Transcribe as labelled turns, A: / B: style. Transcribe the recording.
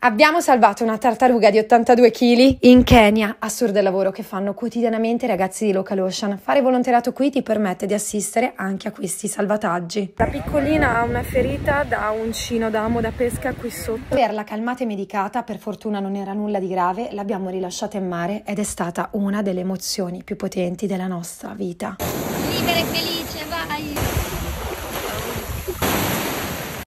A: Abbiamo salvato una tartaruga di 82 kg in Kenya. Assurdo il lavoro che fanno quotidianamente i ragazzi di Local Ocean. Fare volontariato qui ti permette di assistere anche a questi salvataggi. La piccolina ha una ferita da uncino d'amo da pesca qui sotto. la calmata e medicata, per fortuna non era nulla di grave, l'abbiamo rilasciata in mare ed è stata una delle emozioni più potenti della nostra vita.
B: Libera e felice, vai!